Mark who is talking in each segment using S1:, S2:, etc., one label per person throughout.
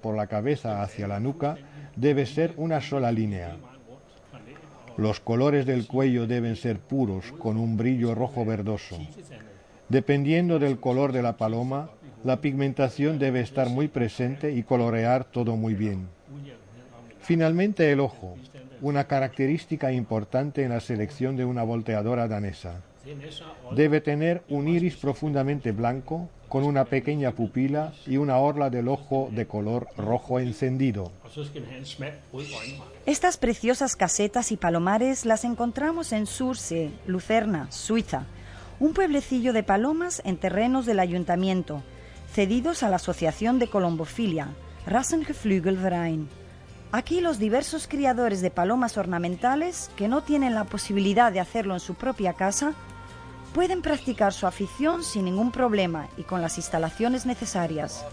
S1: por la cabeza hacia la nuca debe ser una sola línea. Los colores del cuello deben ser puros, con un brillo rojo verdoso. Dependiendo del color de la paloma, la pigmentación debe estar muy presente y colorear todo muy bien. Finalmente el ojo, una característica importante en la selección de una volteadora danesa. Debe tener un iris profundamente blanco, con una pequeña pupila y una orla del ojo de color rojo encendido.
S2: Estas preciosas casetas y palomares las encontramos en Surse, Lucerna, Suiza, un pueblecillo de palomas en terrenos del ayuntamiento, cedidos a la Asociación de Colombofilia, Rassengeflügelverein. Aquí los diversos criadores de palomas ornamentales, que no tienen la posibilidad de hacerlo en su propia casa, pueden practicar su afición sin ningún problema y con las instalaciones necesarias.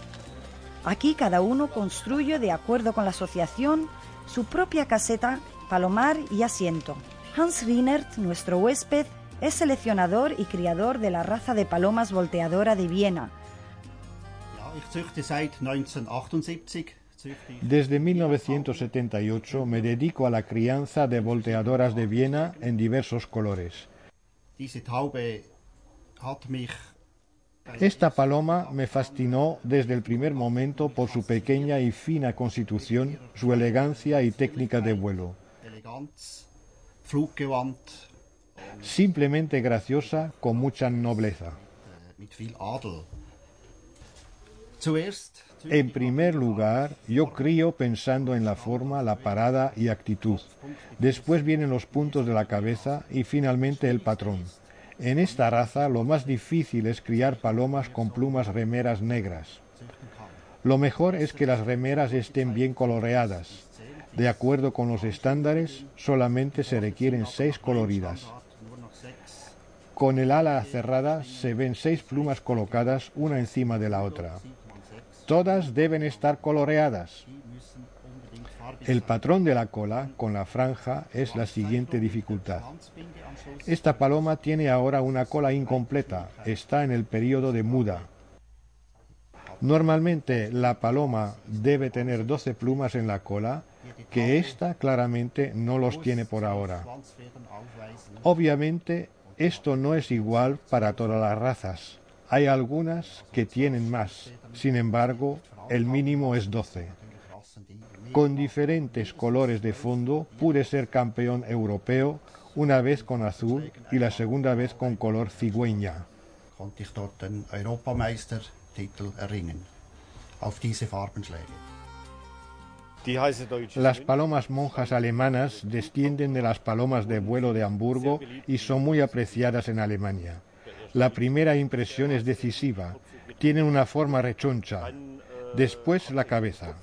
S2: Aquí cada uno construye, de acuerdo con la asociación, su propia caseta, palomar y asiento. Hans Rienert, nuestro huésped, es seleccionador y criador de la raza de palomas volteadora de Viena.
S1: Desde 1978 me dedico a la crianza de volteadoras de Viena en diversos colores. Esta paloma me fascinó desde el primer momento por su pequeña y fina constitución, su elegancia y técnica de vuelo. Simplemente graciosa, con mucha nobleza. En primer lugar, yo crío pensando en la forma, la parada y actitud. Después vienen los puntos de la cabeza y finalmente el patrón. En esta raza lo más difícil es criar palomas con plumas remeras negras. Lo mejor es que las remeras estén bien coloreadas. De acuerdo con los estándares, solamente se requieren seis coloridas. Con el ala cerrada se ven seis plumas colocadas una encima de la otra. Todas deben estar coloreadas. El patrón de la cola con la franja es la siguiente dificultad. Esta paloma tiene ahora una cola incompleta, está en el periodo de muda. Normalmente la paloma debe tener 12 plumas en la cola, que ésta claramente no los tiene por ahora. Obviamente esto no es igual para todas las razas. Hay algunas que tienen más, sin embargo, el mínimo es 12. Con diferentes colores de fondo pude ser campeón europeo, una vez con azul y la segunda vez con color cigüeña. Las palomas monjas alemanas descienden de las palomas de vuelo de Hamburgo y son muy apreciadas en Alemania. La primera impresión es decisiva. Tienen una forma rechoncha. Después la cabeza.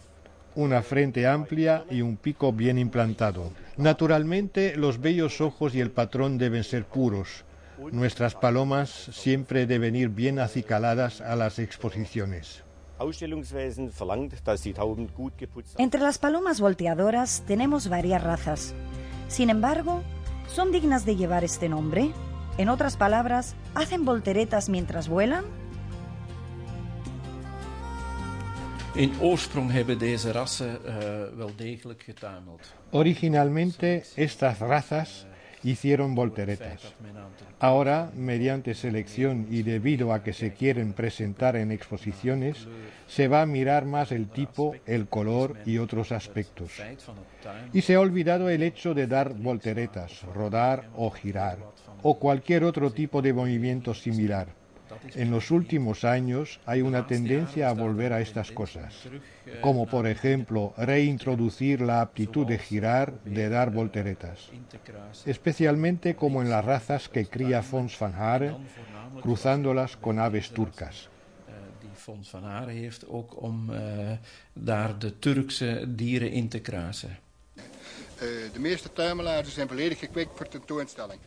S1: Una frente amplia y un pico bien implantado. Naturalmente, los bellos ojos y el patrón deben ser puros. Nuestras palomas siempre deben ir bien acicaladas a las exposiciones.
S2: Entre las palomas volteadoras tenemos varias razas. Sin embargo, ¿son dignas de llevar este nombre? En otras palabras, ¿hacen volteretas mientras vuelan?
S1: Originalmente estas razas hicieron volteretas. Ahora, mediante selección y debido a que se quieren presentar en exposiciones, se va a mirar más el tipo, el color y otros aspectos. Y se ha olvidado el hecho de dar volteretas, rodar o girar, o cualquier otro tipo de movimiento similar. En los últimos años hay una tendencia a volver a estas cosas, como por ejemplo reintroducir la aptitud de girar, de dar volteretas, especialmente como en las razas que cría Fons van Hare, cruzándolas con aves turcas.
S3: Fons van Hare heeft ook om uh, daar de Turkse dieren in te krazen.
S4: Uh, de meeste tuimelaars zijn volledig gekweekt voor tentoonstelling.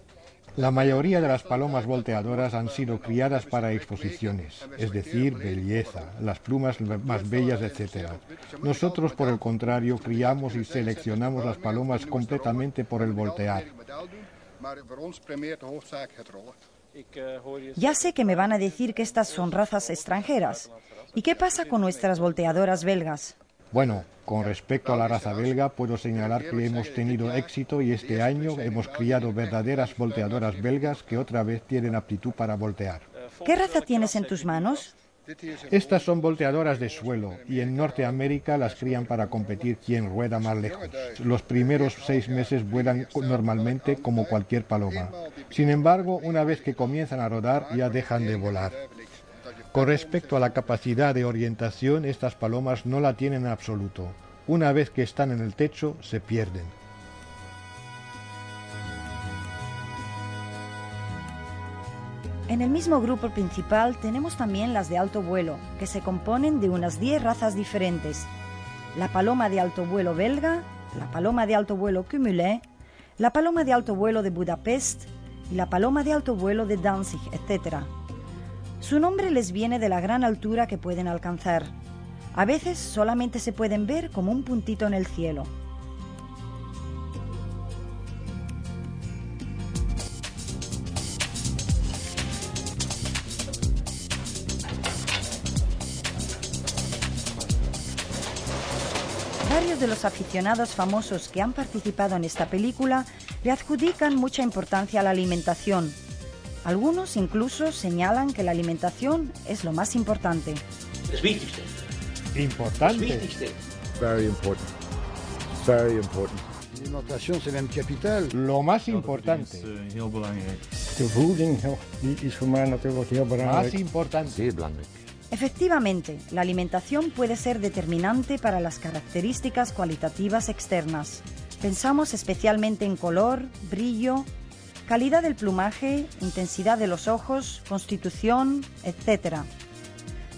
S1: La mayoría de las palomas volteadoras han sido criadas para exposiciones, es decir, belleza, las plumas más bellas, etc. Nosotros, por el contrario, criamos y seleccionamos las palomas completamente por el voltear.
S2: Ya sé que me van a decir que estas son razas extranjeras. ¿Y qué pasa con nuestras volteadoras belgas?
S1: Bueno, con respecto a la raza belga, puedo señalar que hemos tenido éxito y este año hemos criado verdaderas volteadoras belgas que otra vez tienen aptitud para voltear.
S2: ¿Qué raza tienes en tus manos?
S1: Estas son volteadoras de suelo y en Norteamérica las crían para competir quien rueda más lejos. Los primeros seis meses vuelan normalmente como cualquier paloma. Sin embargo, una vez que comienzan a rodar ya dejan de volar. Con respecto a la capacidad de orientación, estas palomas no la tienen en absoluto. Una vez que están en el techo, se pierden.
S2: En el mismo grupo principal tenemos también las de alto vuelo, que se componen de unas 10 razas diferentes. La paloma de alto vuelo belga, la paloma de alto vuelo cumulé, la paloma de alto vuelo de Budapest y la paloma de alto vuelo de Danzig, etc. Su nombre les viene de la gran altura que pueden alcanzar. A veces solamente se pueden ver como un puntito en el cielo. Varios de los aficionados famosos que han participado en esta película le adjudican mucha importancia a la alimentación. Algunos incluso señalan que la alimentación es lo más importante.
S1: Importante.
S5: Very important. Very important.
S1: Lo más importante. Más importante.
S2: Efectivamente, la alimentación puede ser determinante para las características cualitativas externas. Pensamos especialmente en color, brillo, calidad del plumaje, intensidad de los ojos, constitución, etc.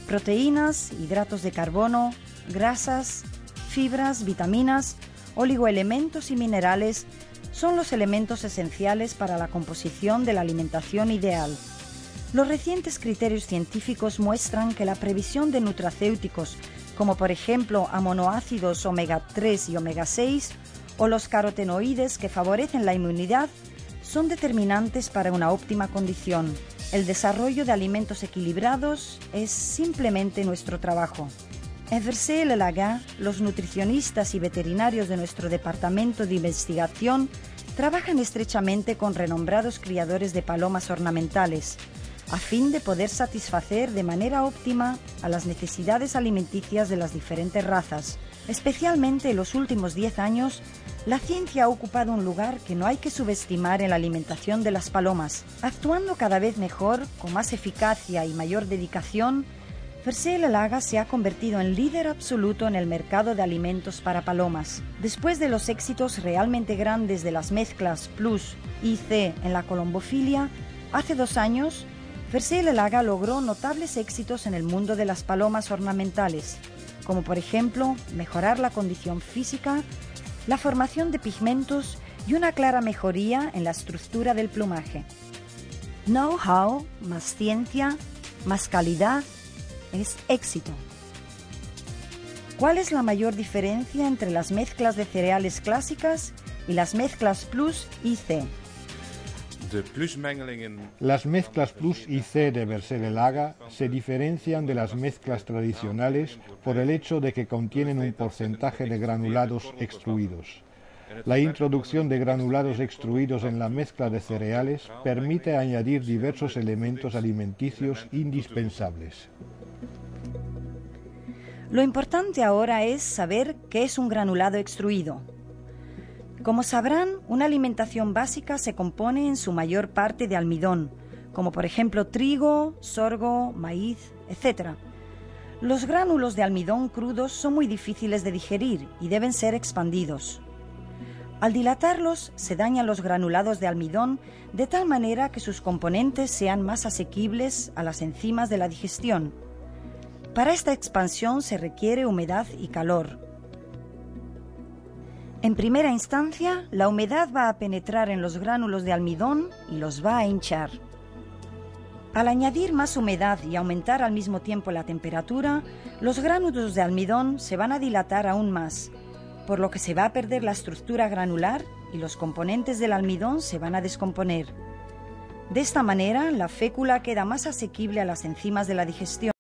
S2: Proteínas, hidratos de carbono, grasas, fibras, vitaminas, oligoelementos y minerales son los elementos esenciales para la composición de la alimentación ideal. Los recientes criterios científicos muestran que la previsión de nutracéuticos, como por ejemplo aminoácidos omega 3 y omega 6, o los carotenoides que favorecen la inmunidad, son determinantes para una óptima condición. El desarrollo de alimentos equilibrados es simplemente nuestro trabajo. En Versailles-le-Lagan, los nutricionistas y veterinarios de nuestro departamento de investigación trabajan estrechamente con renombrados criadores de palomas ornamentales, a fin de poder satisfacer de manera óptima a las necesidades alimenticias de las diferentes razas. Especialmente en los últimos 10 años, la ciencia ha ocupado un lugar que no hay que subestimar en la alimentación de las palomas. Actuando cada vez mejor, con más eficacia y mayor dedicación, Versailles Laga se ha convertido en líder absoluto en el mercado de alimentos para palomas. Después de los éxitos realmente grandes de las mezclas Plus y C en la colombofilia, hace dos años, Versailles Laga logró notables éxitos en el mundo de las palomas ornamentales, como por ejemplo mejorar la condición física, la formación de pigmentos y una clara mejoría en la estructura del plumaje. Know-how más ciencia más calidad es éxito. ¿Cuál es la mayor diferencia entre las mezclas de cereales clásicas y las mezclas Plus y C?
S6: De plusmengelingen
S1: Las mezclas Plus y C de Versailles-Laga se diferencian de las mezclas tradicionales por el hecho de que contienen un porcentaje de granulados extruidos. La introducción de granulados extruidos en la mezcla de cereales permite añadir diversos elementos alimenticios indispensables.
S2: Lo importante ahora es saber qué es un granulado extruido. Como sabrán, una alimentación básica se compone en su mayor parte de almidón, como por ejemplo trigo, sorgo, maíz, etc. Los gránulos de almidón crudos son muy difíciles de digerir y deben ser expandidos. Al dilatarlos se dañan los granulados de almidón de tal manera que sus componentes sean más asequibles a las enzimas de la digestión. Para esta expansión se requiere humedad y calor. En primera instancia, la humedad va a penetrar en los gránulos de almidón y los va a hinchar. Al añadir más humedad y aumentar al mismo tiempo la temperatura, los gránulos de almidón se van a dilatar aún más, por lo que se va a perder la estructura granular y los componentes del almidón se van a descomponer. De esta manera, la fécula queda más asequible a las enzimas de la digestión.